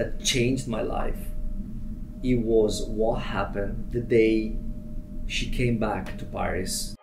that changed my life, it was what happened the day she came back to Paris.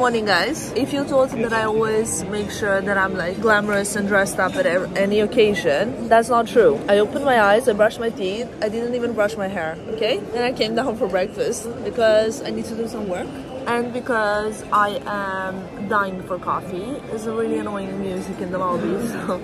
Morning guys. If you thought that I always make sure that I'm like glamorous and dressed up at any occasion, that's not true. I opened my eyes, I brushed my teeth, I didn't even brush my hair, okay? Then I came down for breakfast because I need to do some work and because I am dying for coffee. There's a really annoying music in the lobby, so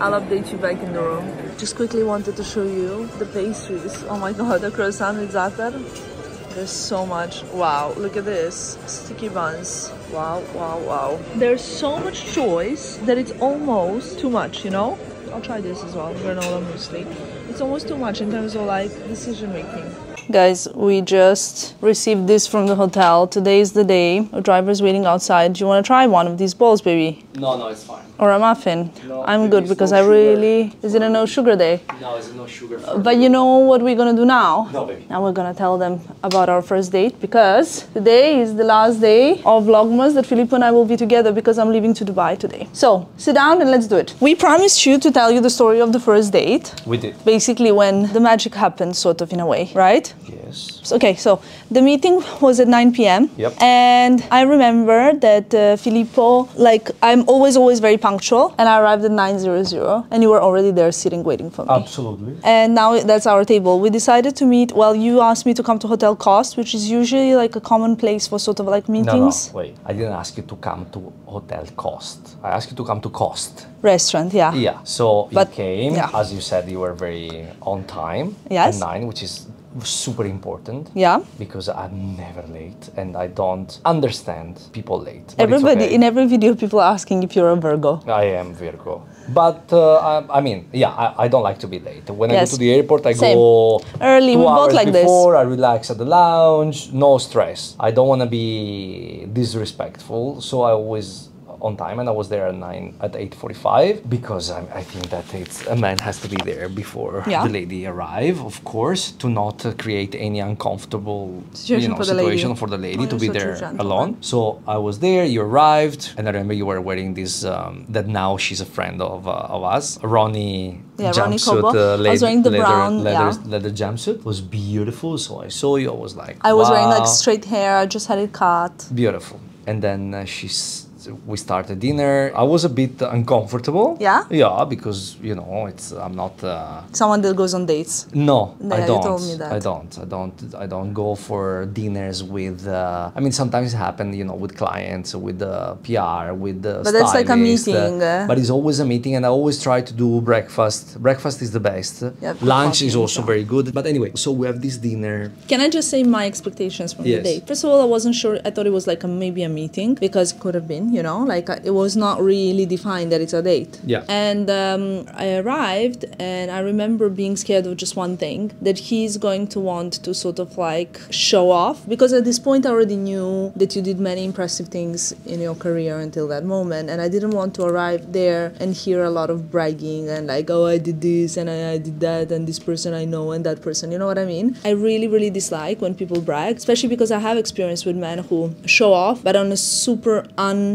I'll update you back in the room. Just quickly wanted to show you the pastries. Oh my god, the croissant with za'atar. There's so much. Wow, look at this. Sticky buns. Wow, wow, wow. There's so much choice that it's almost too much, you know? I'll try this as well, granola muesli. It's almost too much in terms of like decision making. Guys, we just received this from the hotel. Today is the day. Our driver's waiting outside. Do you want to try one of these balls, baby? No, no, it's fine. Or a muffin? No, I'm good because no I really. Is it a no sugar day? No, it's no sugar. But you know what we're gonna do now? No, baby. Now we're gonna tell them about our first date because today is the last day of Vlogmas that Filippo and I will be together because I'm leaving to Dubai today. So sit down and let's do it. We promised you to tell you the story of the first date. We did. Basically, when the magic happened, sort of in a way, right? Yes. Okay, so the meeting was at 9 p.m. Yep. And I remember that uh, Filippo, like, I'm always, always very punctual, and I arrived at 9:00, and you were already there sitting waiting for me. Absolutely. And now that's our table. We decided to meet. Well, you asked me to come to Hotel Costes, which is usually like a common place for sort of like meetings. No, no, wait. I didn't ask you to come to Hotel Costes. I asked you to come to Costes. Restaurant, yeah. Yeah. So But- you came, yeah. as you said, you were very on time. Yes. At nine, which is super important. Yeah. Because I'm never late, and I don't understand people late. Everybody okay. in every video, people are asking if you're a Virgo. I am Virgo. But uh, I, I mean, yeah, I, I don't like to be late. When I go to the airport, I Same. go Early, two hours like this. before. I relax at the lounge, no stress. I don't want to be disrespectful, so I always on time, and I was there at nine at eight forty-five because I, I think that it's a man has to be there before Yeah. the lady arrive, of course, to not uh, create any uncomfortable Situation you know, for the lady. situation for the lady Oh, to be a there alone. So I was there. You arrived, and I remember you were wearing this. Um, that now she's a friend of, uh, of us, Ronnie. Yeah, Ronnie jumpsuit, uh, I was wearing the leather, brown, leather, yeah. leather jumpsuit. It was beautiful. So I saw you. I was like, I was wearing like straight hair. I just had it cut. beautiful. And then uh, she's. We started dinner. I was a bit uncomfortable. Yeah? Yeah, because you know it's. I'm not. Uh, Someone that goes on dates. no, Yeah, I don't. told me that. I don't. I don't. I don't go for dinners with. Uh, I mean, sometimes it happens, you know, with clients, with the PR, with the. But that's like a uh, meeting, uh. but it's always a meeting, and I always try to do breakfast. Breakfast is the best. Yeah, Lunch coffee is also stuff. very good. But anyway, so we have this dinner. Can I just say my expectations from the Yes. date? First of all, I wasn't sure. I thought it was like a maybe a meeting because it could have been, you know, like uh, it was not really defined that it's a date. Yeah. And um, I arrived, and I remember being scared of just one thing that he's going to want to sort of like show off because at this point I already knew that you did many impressive things in your career until that moment, and I didn't want to arrive there and hear a lot of bragging and like, oh, I did this and I, I did that, and this person I know and that person. You know what I mean? I really, really dislike when people brag, especially because I have experience with men who show off, but on a super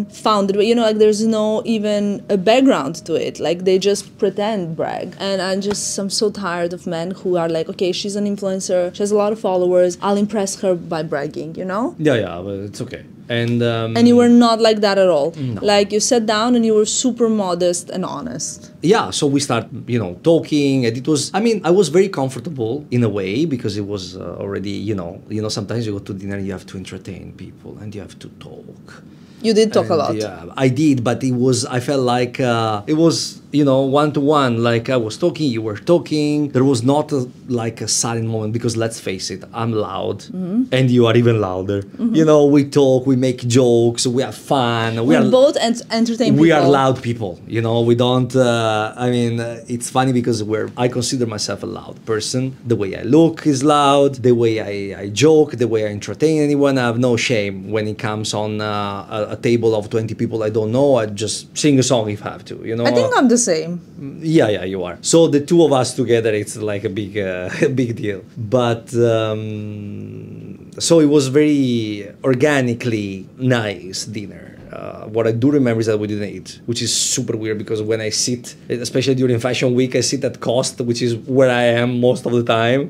unfounded way. You know, like there's no even a background to it. Like they just pretend brag. And I'm just, I'm so tired of men who are like, okay, she's an influencer, she has a lot of followers, I'll impress her by bragging, you know? Yeah, yeah, but it's okay. And um, And you were not like that at all. Like you sat down and you were super modest and honest. yeah so we start you know talking and it was i mean i was very comfortable in a way because it was uh, already you know you know sometimes you go to dinner you have to entertain people and you have to talk You did talk a lot. yeah i did but it was i felt like uh, it was you know one to one like i was talking you were talking there was not a, like a silent moment because let's face it i'm loud Mm-hmm. and you are even louder you know we talk we make jokes we have fun we, We are both ent- entertain we are loud people you know we don't uh, I mean, uh, it's funny because where I consider myself a loud person. The way I look is loud. The way I, I joke, the way I entertain anyone, I have no shame when it comes on uh, a, a table of 20 people I don't know. I just sing a song if I have to, you know? I think I'm the same. Yeah, yeah, you are. So the two of us together, it's like a big, uh, big deal. But um, so it was very organically nice dinner. Uh, what I do remember is that we didn't eat, which is super weird because when I sit, especially during fashion week, I sit at Costes, which is where I am most of the time.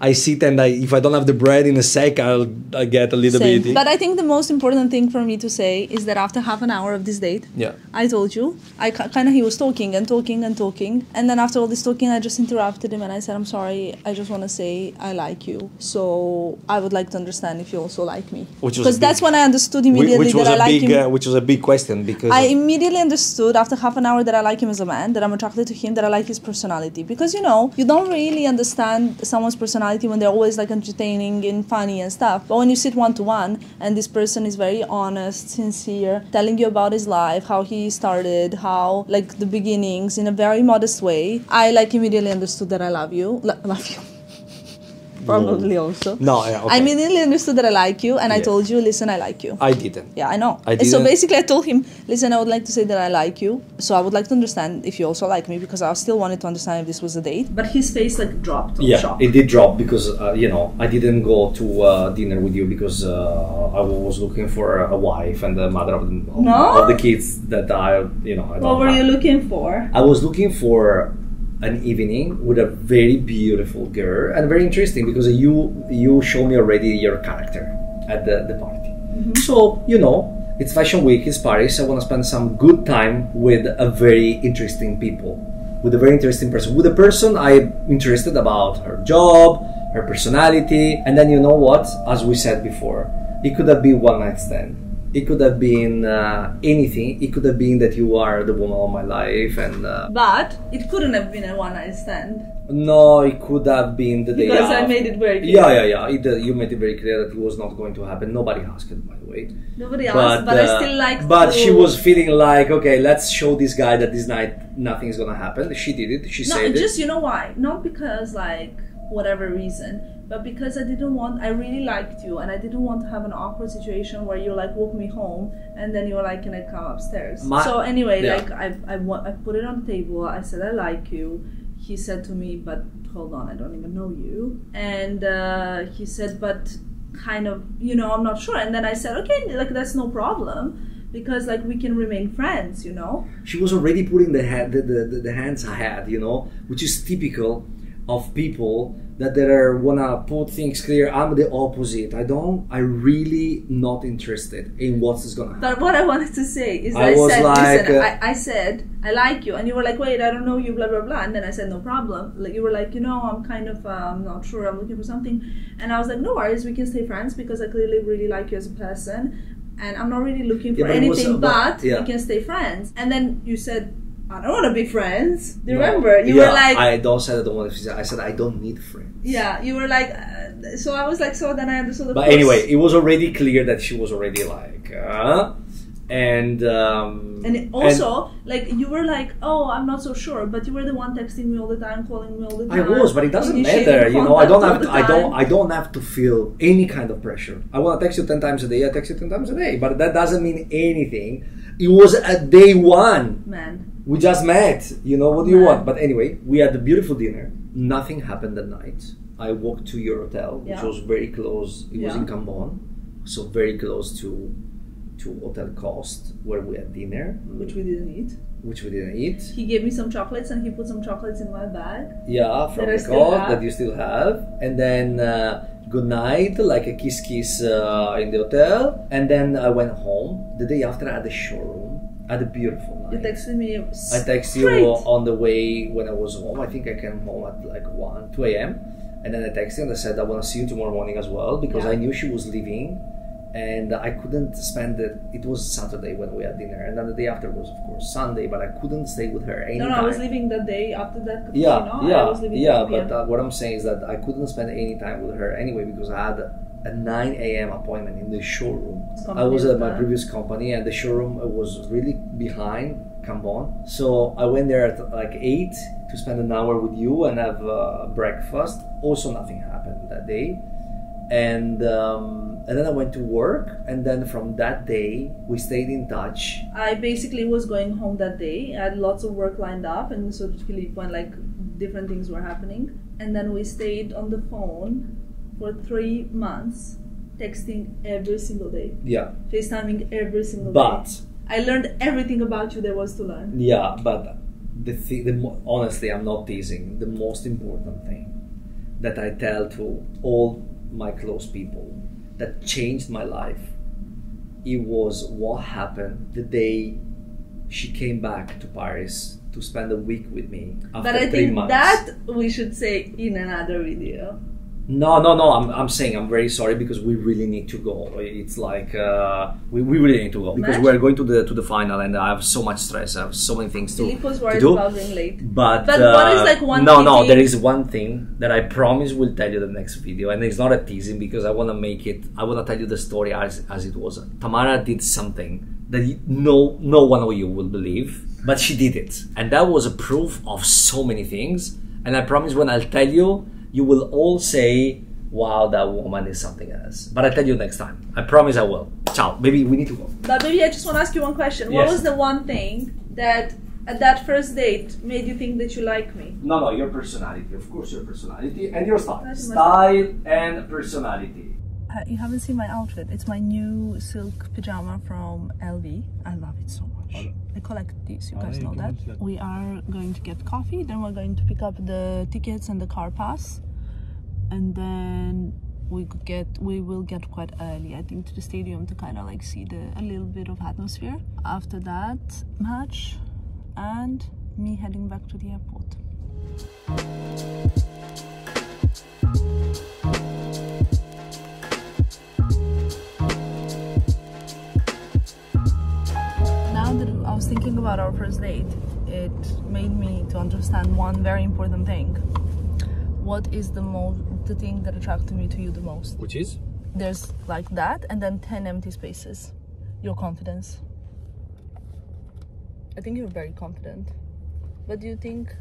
I sit and I, if I don't have the bread in a sec, I'll, i get a little Same. bit. But I think the most important thing for me to say is that after half an hour of this date, yeah. I told you, I kind of he was talking and talking and talking, and then after all this talking, I just interrupted him and I said, "I'm sorry, I just want to say I like you. So I would like to understand if you also like me." Which was a Because that's big- when I understood immediately Which was that I like big, him. uh, was a big question because I immediately understood after half an hour that I like him as a man, that I'm attracted to him, that I like his personality. Because you know, you don't really understand someone's personality when they're always like entertaining and funny and stuff. But when you sit one to one and this person is very honest, sincere, telling you about his life, how he started, how like the beginnings in a very modest way, I like immediately understood that I love you. Lo- love you. Probably also. no, yeah, okay. I immediately understood that I like you and I told you, listen, I like you. I didn't. Yeah, I know. I so didn't- basically, I told him, listen, I would like to say that I like you. So I would like to understand if you also like me because I still wanted to understand if this was a date. But his face like dropped. Yeah, shock. it did drop because uh, you know I didn't go to uh, dinner with you because uh, I was looking for a wife and the mother of the, of, No? of the kids that I you know I don't what were you looking for? I was looking for an evening with a very beautiful girl and very interesting because you you show me already your character at the, the party. Mm-hmm. So you know it's fashion week, it's Paris. I want to spend some good time with a very interesting people, with a very interesting person, with a person I'm interested about her job, her personality, and then you know what? As we said before, it could have been one night stand. It could have been uh, anything. It could have been that you are the woman of my life, and uh, But it couldn't have been a one night stand no, it could have been the day because I made it very clear. Yeah, yeah, yeah. It, uh, you made it very clear that it was not going to happen. Nobody asked it, by the way. Nobody asked, but, I uh, still like. But to- she was feeling like, okay, let's show this guy that this night nothing is gonna happen. She did it. She No, said just it. Just you know why? Not because like whatever reason, but because I didn't want. I really liked you, and I didn't want to have an awkward situation where you like walk me home, and then you were like, "Can I come upstairs?" My- so anyway, yeah. like I I, I put it on the table. I said I like you. He said to me, "But hold on, I don't even know you." And uh, he said, "But kind of, you know, I'm not sure." And then I said, "Okay, like that's no problem." Because like we can remain friends, you know. She was already putting the, hand, the, the, the, the hands ahead, you know, which is typical of people that they are wanna put things clear. I'm the opposite. I don't. I really not interested in what is gonna happen. But what I wanted to say is that I I, was said, like, listen, uh, I, I said, I like you. And you were like, wait, I don't know you, blah, blah, blah. And then I said, no problem. Like, you were like, you know, I'm kind of, uh, I'm not sure, I'm looking for something. And I was like, no worries, we can stay friends because I clearly really like you as a person. And I'm not really looking for Yeah, was, anything, uh, but- but yeah. we can stay friends. And then you said, I don't want to be friends. Do you No. remember? You Yeah, were like, I don't say I don't want to. Friends. I said I don't need friends. yeah, you were like, uh, so I was like, so then I understood. of But course. anyway, it was already clear that she was already like, uh, and um, And also, like, you were like, oh, I'm not so sure, but you were the one texting me all the time, calling me all the time. I was, but it doesn't matter. You know, I don't have. To, I don't. I don't have to feel any kind of pressure. I want to text you ten times a day. I text you ten times a day, but that doesn't mean anything. It was at day one. Man, We just met. You know what do you want? But anyway, we had a beautiful dinner. Nothing happened that night. I walked to your hotel, which Yeah. was very close. It was in Cambon, so very close to to Hotel Costes, where we had dinner, which we didn't eat. which we didn't eat. He gave me some chocolates and he put some chocolates in my bag. Yeah, from That the Costes that you still have, and then uh, good night, like a kiss kiss uh, in the hotel, and then I went home. The day after, I had a showroom. I had a beautiful night. You texted me. I texted you on the way when I was home. I think I came home at like 1, 2 a.m. And then I texted and I said, I want to see you tomorrow morning as well because Yeah. I knew she was leaving and I couldn't spend it. It was Saturday when we had dinner. And then the day after was, of course, Sunday, but I couldn't stay with her No, anytime. no, I was leaving the day after that. Yeah, you know? I yeah, was leaving yeah. But uh, what I'm saying is that I couldn't spend any time with her anyway because I had a 9 a.m. appointment in the showroom. I was at my previous company and the showroom was really behind Cambon. So I went there at like 8 to spend an hour with you and have uh, breakfast. Also, nothing happened that day. And um, and then I went to work, and then from that day we stayed in touch. I basically was going home that day. I had lots of work lined up, and so did Filippo when like different things were happening. And then we stayed on the phone for three months, texting every single day, Yeah, FaceTiming every single day. but I learned everything about you there was to learn. Yeah, but the thing, the mo- honestly, I'm not teasing. The most important thing that I tell to all my close people that changed my life, it was what happened the day she came back to Paris to spend a week with me after But I three think months. that we should say in another video. No, no, no. I'm, I'm saying I'm very sorry because we really need to go. It's like uh, we, we really need to go because Match? we're going to the to the final and I have so much stress. I have so many things to, was to worried do. about being late. But, But what is, uh, like, one no, no. There is one thing that I promise will tell you the next video, and it's not a teasing because I want to make it. I want to tell you the story as as it was. Tamara did something that you- no no one of you will believe, but she did it, and that was a proof of so many things. And I promise when I'll tell you, you will all say. Wow, that woman is something else. But I tell you next time. I promise I will. Ciao. Maybe we need to go. But maybe I just want to ask you one question. What was the one thing that at that first date made you think that you like me? No, no, your personality. Of course, your personality and your style. That's Style and personality. Uh, You haven't seen my outfit. It's my new silk pajama from LV. I love it so much. I collect these. You guys know that. We are going to get coffee. Then we're going to pick up the tickets and the car pass, and then we could get we will get quite early. I think to the stadium to kind of like see the a little bit of atmosphere. After that match, and me heading back to the airport. Thinking about our first date, it made me to understand one very important thing. What is the most the thing that attracted me to you the most? Which is? There's like that and then 10 empty spaces. Your confidence. I think you're very confident. But do you think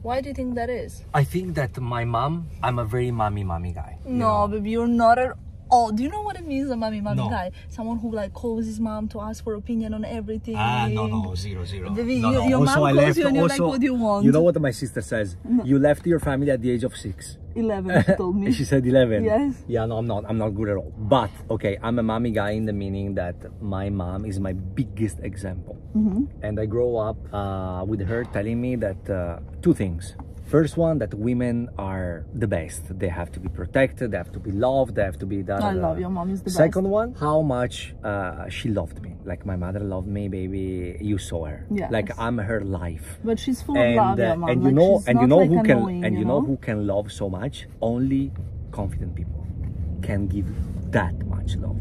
why do you think that is? I think that my mom, I'm a very mommy mommy guy. No, know? baby, you're not at all. Do you know what it means, a mommy mommy No. guy? Someone who like calls his mom to ask for opinion on everything. Ah, no, no, zero, zero. Baby, no, you- no. your also, mom I calls left. you and you're also, like, what do you want? You know what my sister says? You left your family at the age of six. 11, she told me. she said 11. Yes. Yeah, no, I'm not. I'm not good at all. But okay, I'm a mommy guy in the meaning that my mom is my biggest example. Mm-hmm. And I grow up uh, with her telling me that uh, two things. First one, that women are the best. They have to be protected. They have to be loved. They have to be. Da, I love your mom is the Second one, how much uh, she loved me. Like my mother loved me, baby. You saw her. Yes. Like I'm her life But she's full of and, love, uh, your mom. and you Like, know and you know like, who can annoying, and you know know who can love so much only confident people can give that much love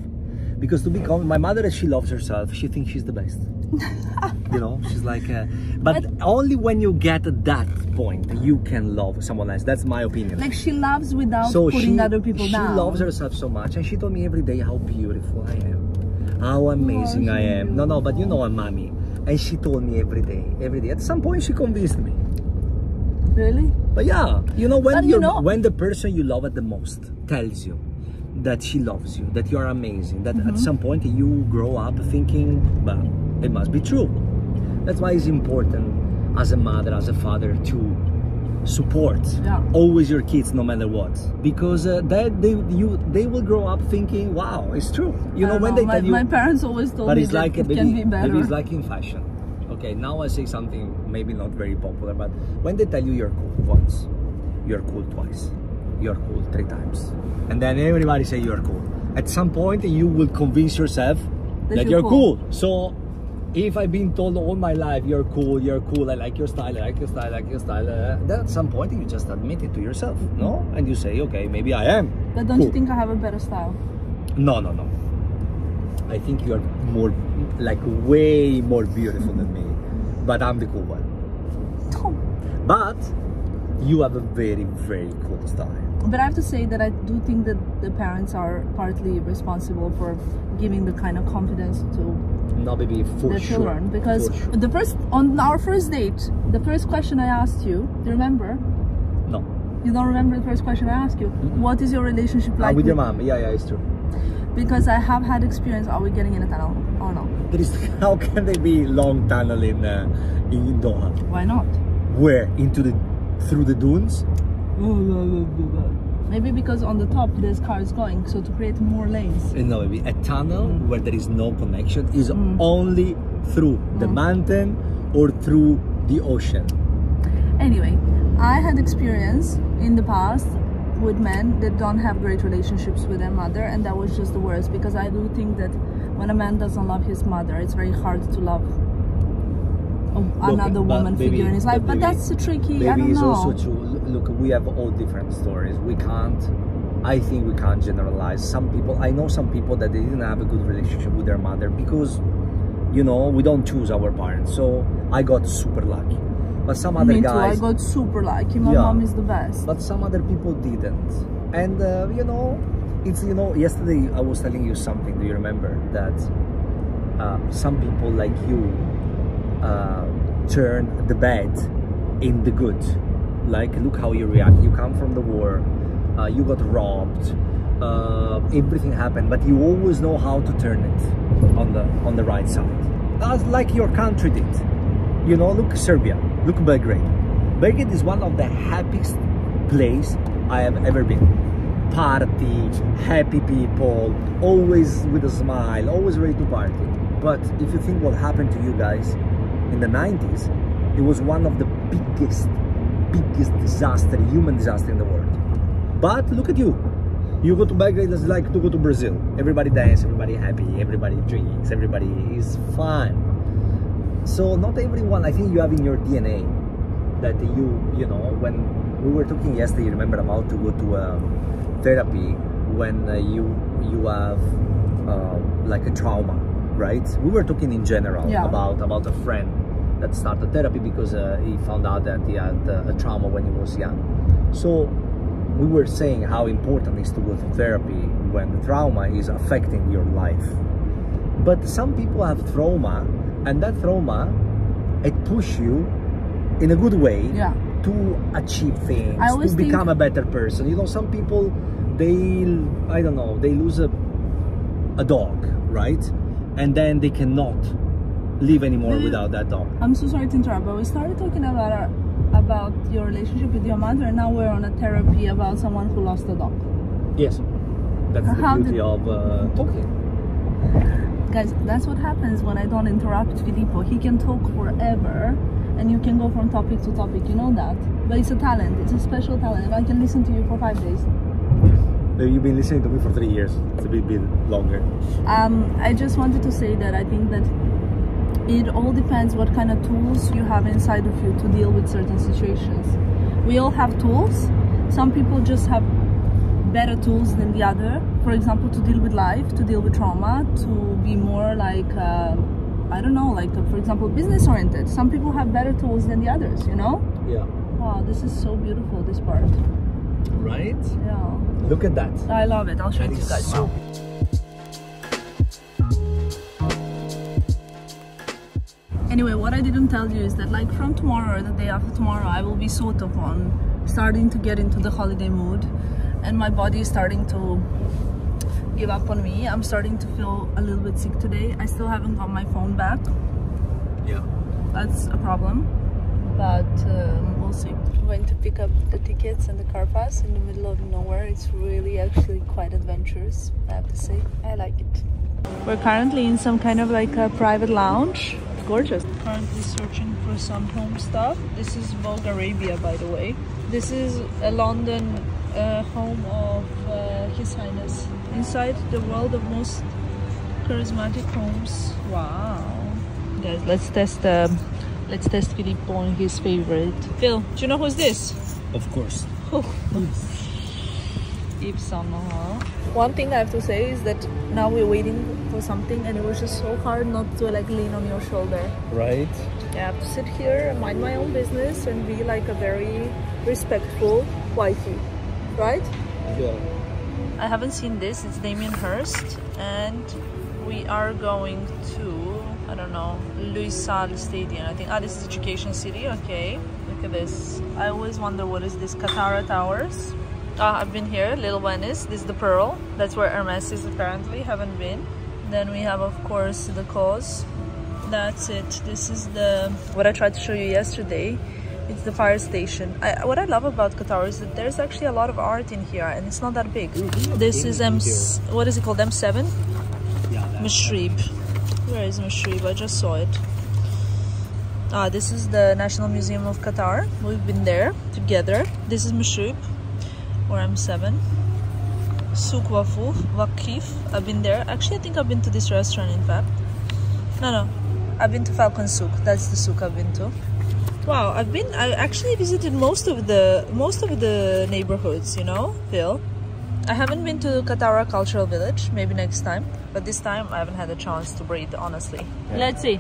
because to become my mother she loves herself. She thinks she's the best. You know she's like uh, but, only when you get to that point you can love someone else. That's my opinion. Like she loves without so putting she, other people she down. loves herself so much and she told me every day how beautiful i am how amazing i am. no no but you know i'm mommy? And she told me every day every day. At some point she convinced me. Really? but yeah, you know when you you know- when the person you love at the most tells you that she loves you, that you are amazing, that Mm-hmm. at some point you grow up thinking, well, it must be true. That's why it's important as a mother, as a father to support Yeah. always your kids no matter what because uh, that they you they will grow up thinking wow it's true you know when they my, tell you my parents always told but me it's that like it maybe, can be better. maybe it's like in fashion okay now i say something maybe not very popular but when they tell you you're cool once you're cool twice you're cool three times and then everybody say you're cool at some point you will convince yourself That that, you're you're cool. cool. so if I've been told all my life you're cool, you're cool, I like your style, I like your style, I like your style, uh, then at some point you just admit it to yourself, no? And you say, okay, maybe I am. but don't you think I have a better style? No, no, no. I think you are more, like, way more beautiful than me. But I'm the cool one. But you have a very, very cool style. But I have to say that I do think that the parents are partly responsible for giving the kind of confidence to No, baby, for their sure. children. Because sure. the first on our first date, the first question I asked you, do you remember? No. You don't remember the first question I asked you? What is your relationship like with your mom. Yeah, yeah, it's true. Because I have had experience. Are we getting in a tunnel or no? There is. How can there be long tunnel in uh, in Doha? Why not? Where into the through the dunes? Maybe because on the top there's cars going, so to create more lanes. Uh, No, baby. A tunnel mm. where there is no connection is mm. only through the mm. mountain or through the ocean. Anyway, I had experience in the past with men that don't have great relationships with their mother, and that was just the worst because I do think that when a man doesn't love his mother, it's very hard to love another but woman baby, figure in his life. But baby- that's a tricky. Baby I don't is know. also true. Look, we have all different stories. We can't. I think we can't generalize. Some people. I know some people that they didn't have a good relationship with their mother because, you know, we don't choose our parents. So I got super lucky. But some other Me too. I got super lucky. My Yeah. mom is the best. but some other people didn't and uh, you know it's you know yesterday i was telling you something do you remember that uh, some people like you uh, turn the bad in the good. Like look how you react. You come from the war. Uh, you got robbed. Uh, everything happened but you always know how to turn it on the on the right side. As like your country did. You know look serbia. Look belgrade. Belgrade is one of the happiest place i have ever been. Party happy people always with a smile always ready to party. But if you think what happened to you guys in the 90s it was one of the biggest biggest disaster human disaster in the world but look at you you go to Belgrade, it's like to go to Brazil. Everybody dance, everybody happy, everybody drinks, everybody is fun. So not everyone, I think you have in your DNA that you, you know, when we were talking yesterday, remember about to go to uh, therapy when uh, you you have uh, like a trauma, right? We were talking in general Yeah. about about a friend that started therapy because uh, he found out that he had uh, a trauma when he was young. So we were saying how important it is to go to therapy when the trauma is affecting your life. But some people have trauma, and that trauma it push you in a good way Yeah. to achieve things, to become a better person. You know, some people they I don't know they lose a a dog, right? And then they cannot live anymore Maybe- without that dog. I'm so sorry to interrupt, but we started talking about our, about your relationship with your mother, and now we're on a therapy about someone who lost a dog. Yes, that's the beauty of uh, talking. Guys, that's what happens when I don't interrupt Filippo. He can talk forever, and you can go from topic to topic. You know that, but it's a talent. It's a special talent. I can listen to you for five days. You've been listening to me for three years. It's a bit, bit longer. Um, I just wanted to say that I think that it all depends what kind of tools you have inside of you to deal with certain situations. We all have tools. Some people just have better tools than the other. For example, to deal with life, to deal with trauma, to be more like, uh, I don't know, like, uh, for example, business oriented. Some people have better tools than the others, you know? Yeah. Wow, this is so beautiful, this part. Right? Yeah. Look at that. I love it. I'll show it to you guys. so Anyway, what I didn't tell you is that like from tomorrow or the day after tomorrow, I will be sort of on starting to get into the holiday mood and my body is starting to give up on me. I'm starting to feel a little bit sick today. I still haven't got my phone back. Yeah. That's a problem, but um, we'll see. I'm going to pick up the tickets and the car pass in the middle of nowhere. It's really actually quite adventurous, I have to say. I like it. We're currently in some kind of like a private lounge. Gorgeous. Currently searching for some home stuff. This is Vogue Arabia, by the way. This is a London uh, home of uh, His Highness. Inside the world of most charismatic homes. Wow. Guys, let's test um, let's test Filippo on his favorite. Phil, do you know who's this? Of course. Yves Saint Laurent. One thing I have to say is that now we're waiting for something and it was just so hard not to like lean on your shoulder. Right? I have to sit here and mind my own business and be like a very respectful wifey. right? Yeah. I haven't seen this. It's Damien Hirst, and we are going to I don't know Lusail Stadium. I think ah this is Education City. Okay, look at this. I always wonder what is this Katara Towers. Ah, I've been here. Little Venice. This is the Pearl. That's where Hermes is apparently. Haven't been. Then we have of course the Cause. That's it. This is the what I tried to show you yesterday. It's the fire station. I, what I love about Qatar is that there's actually a lot of art in here and it's not that big. This is M. What is it called? M7? Yeah. Msheireb. Where is Msheireb? I just saw it. Ah, this is the National Museum of Qatar. We've been there together. This is Msheireb or M7. Souk Wafuf, Waqif. I've been there. Actually, I think I've been to this restaurant in fact. No, no. I've been to Falcon Souk. That's the souk I've been to. Wow, I've been I actually visited most of the most of the neighborhoods, you know, Phil. I haven't been to Katara Cultural Village, maybe next time, but this time I haven't had a chance to breathe, honestly. Yeah. Let's see.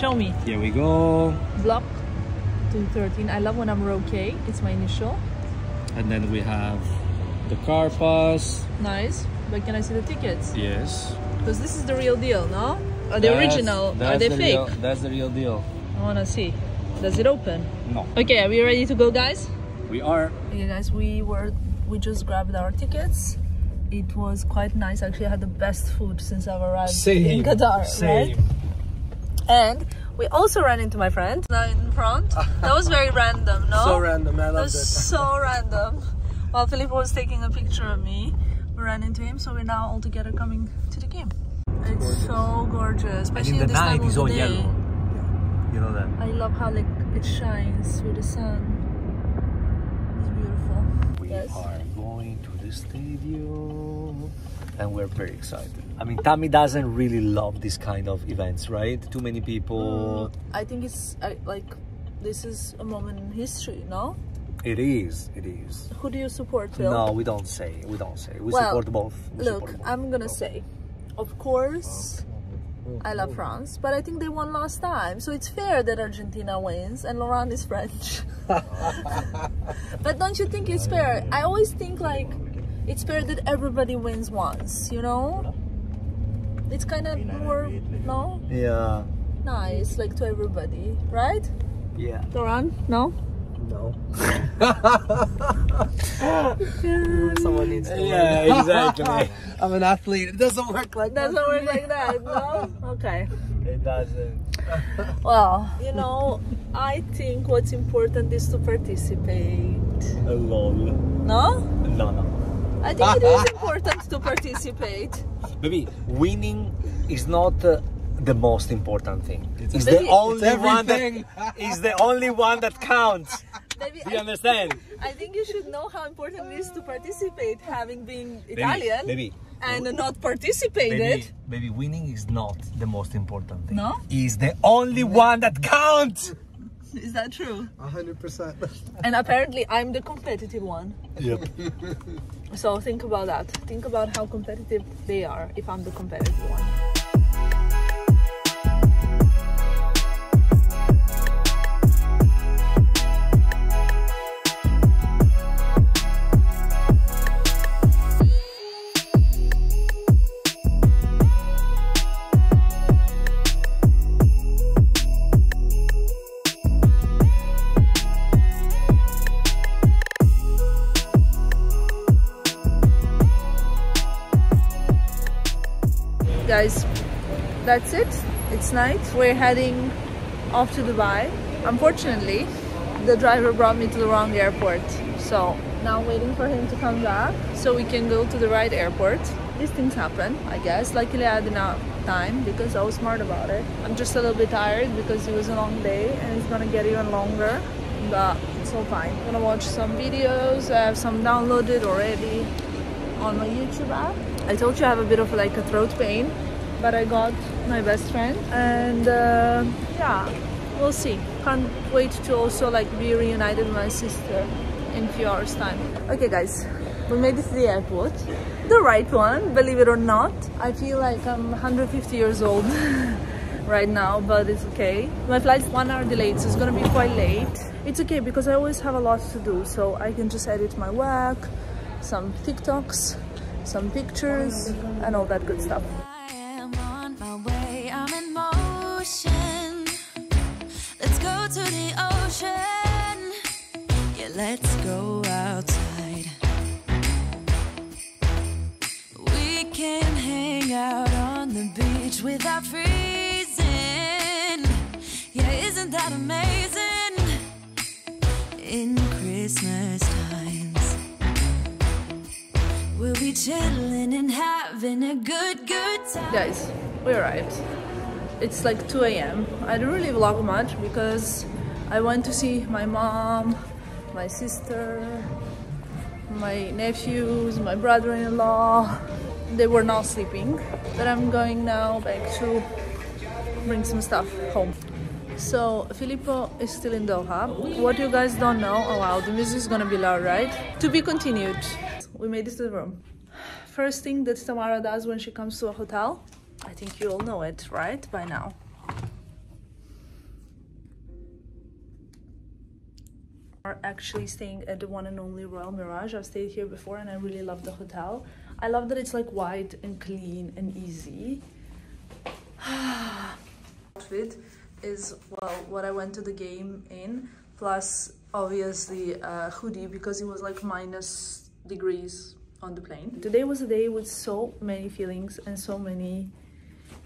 Show me. Here we go. Block 213. I love when I'm okay. It's my initial. And then we have the car pass. Nice. But can I see the tickets? Yes. Because this is the real deal, no? Are they That's- original? Are that's they the fake? real- that's the real deal. I wanna see. Does it open? No. Okay, are we ready to go, guys? We are. Okay guys, we were we just grabbed our tickets. It was quite nice. Actually, I had the best food since I've arrived in Qatar, right? And we also ran into my friend now in front. That was very random, no? So random. I That love was that. so random. While Filippo was taking a picture of me, we ran into him. So we're now all together coming to the game. It's so gorgeous, And especially in the this time night, of it's all day. yellow. You know that. I love how like it shines through the sun. It's beautiful. We Yes. are going to the stadium and we're very excited. I mean, Tammy doesn't really love this kind of events, right? Too many people. Mm, I think it's I, like this is a moment in history, no? It is, it is. Who do you support, Phil? No, we don't say. We don't say. We Well, support both. We Look, support both. I'm gonna say, of course, I love France, but I think they won last time, so it's fair that Argentina wins and Laurent is French. but don't you think it's fair? I always think like it's fair that everybody wins once, you know? It's kind of more, no? Yeah. Nice, like to everybody, right? Yeah. Laurent, no? No. Someone needs to Yeah, exactly. I'm an athlete. It doesn't work like that. Doesn't work like that, no? Okay. it doesn't. Well, you know, I think what's important is to participate. Lol. No? No, no. I think it is important to participate. Baby, winning is not uh, the most important thing. It's, the only it's one that is the only one that counts. Maybe Do you I, understand? I think you should know how important it is to participate, having been Italian baby, and not participated. baby, baby, winning is not the most important thing. No? Is the only one that counts. Is that true? 100%. And apparently, I'm the competitive one. Yep. So think about that. Think about how competitive they are if I'm the competitive one. Night we're heading off to dubai. Unfortunately the driver brought me to the wrong airport. So now waiting for him to come back so we can go to the right airport. These things happen i guess. Luckily i had enough time because i was smart about it. I'm just a little bit tired because it was a long day and it's gonna get even longer but it's all fine. I'm gonna watch some videos. I have some downloaded already on my YouTube app. I told you I have a bit of like a throat pain, but I got my best friend, and uh, yeah, we'll see. Can't wait to also like be reunited with my sister in a few hours time. Okay, guys, we made it to the airport, the right one, believe it or not. I feel like I'm 150 years old. right now but it's okay my flight's one hour delayed so it's gonna be quite late it's okay because i always have a lot to do so i can just edit my work some TikToks, some pictures, and all that good stuff. Without freezing. Yeah, isn't that amazing? In Christmas times. We'll be chilling and having a good, good time. Guys, we arrived. It's like 2 a.m. I didn't really vlog much because I went to see my mom, my sister, my nephews, my brother-in-law. They were not sleeping. But I'm going now back to bring some stuff home. So Filippo is still in Doha. What you guys don't know, oh wow, the music is gonna be loud, right? To be continued. We made it to the room. First thing that Tamara does when she comes to a hotel, I think you all know it, right? By now. Are actually staying at the one and only Royal Mirage. I've stayed here before and I really love the hotel. I love that it's like white and clean and easy. outfit is well what I went to the game in plus obviously a hoodie because it was like minus degrees on the plane. Today was a day with so many feelings and so many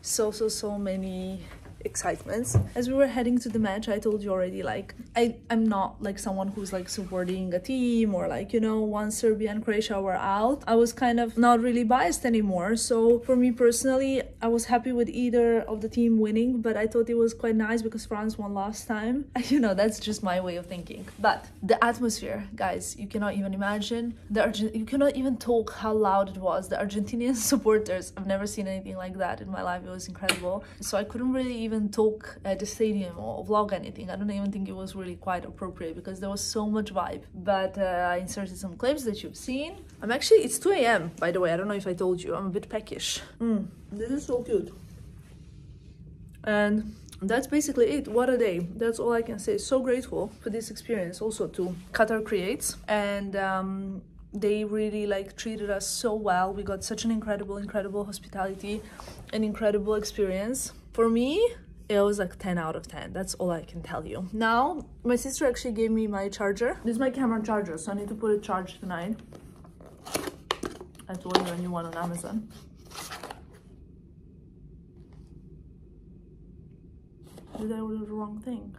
so so so many excitements. As we were heading to the match i told you already like i i'm not like someone who's like supporting a team or like you know once serbia and croatia were out i was kind of not really biased anymore. So for me personally i was happy with either of the team winning but i thought it was quite nice because france won last time. You know that's just my way of thinking. But the atmosphere guys you cannot even imagine. The you cannot even talk how loud it was. The argentinian supporters i've never seen anything like that in my life. It was incredible. So i couldn't really even talk at the stadium or vlog anything. I don't even think it was really quite appropriate because there was so much vibe. But uh, i inserted some clips that you've seen. I'm actually it's 2 a.m by the way. I don't know if i told you. I'm a bit peckish. Mm, this is so cute. And that's basically it. What a day. That's all i can say. So grateful for this experience also to qatar creates. And um they really like treated us so well. We got such an incredible incredible hospitality an incredible experience for me it was like 10 out of 10 that's all i can tell you. Now my sister actually gave me my charger. This is my camera charger so i need to put it charged tonight. I told you a new one on amazon. Did i order the wrong thing?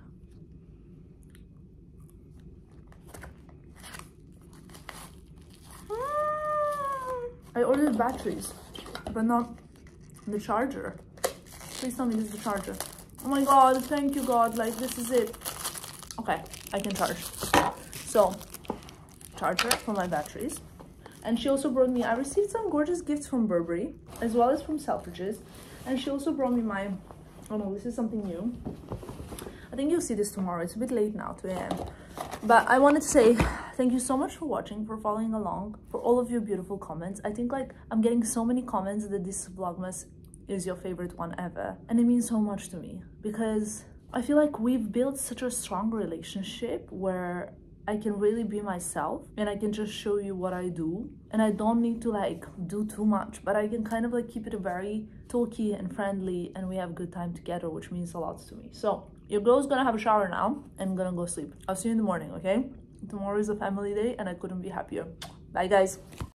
Ah! I ordered batteries, but not the charger. Please tell me this is the charger. Oh my god, thank you god, like this is it. Okay, I can charge. So, charger for my batteries. And she also brought me, I received some gorgeous gifts from Burberry, as well as from Selfridges. And she also brought me my, oh no, this is something new. I think you'll see this tomorrow. It's a bit late now, 2 a.m. But I wanted to say thank you so much for watching, for following along, for all of your beautiful comments. I think like I'm getting so many comments that this vlogmas is your favorite one ever. And it means so much to me because I feel like we've built such a strong relationship where I can really be myself and I can just show you what I do. And I don't need to like do too much but I can kind of like keep it very talky and friendly and we have a good time together which means a lot to me. So your girl's gonna have a shower now and gonna go sleep. I'll see you in the morning okay? Tomorrow is a family day and I couldn't be happier. Bye guys